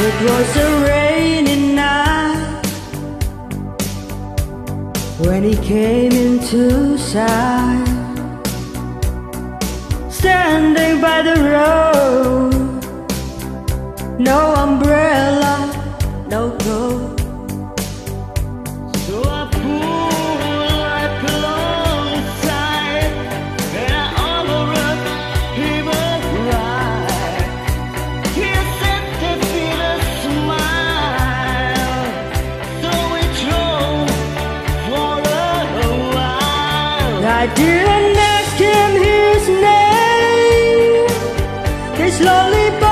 It was a rainy night when he came into sight, standing by the road. No You and ask him his name. They slowly.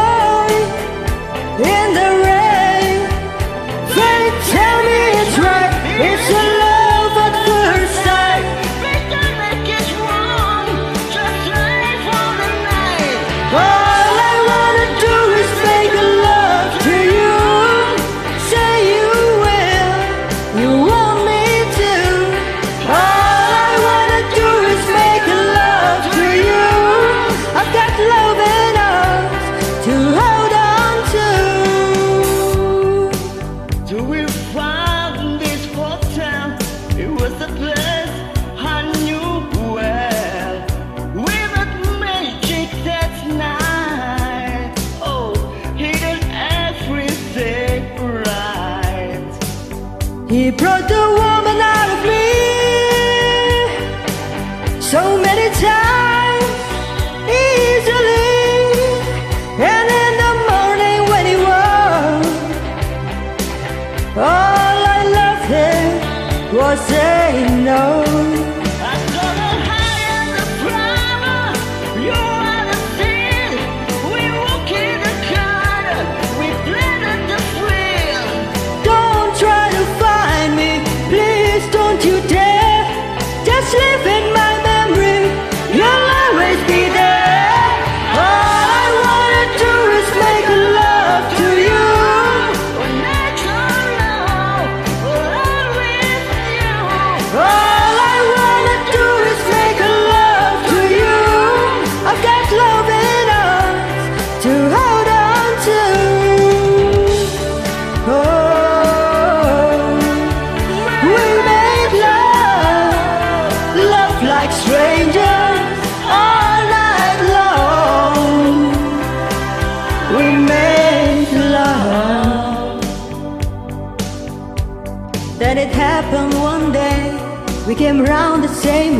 He brought the woman out of me so many times easily. And in the morning when he woke, all I loved him was saying no. happened one day. We came round the same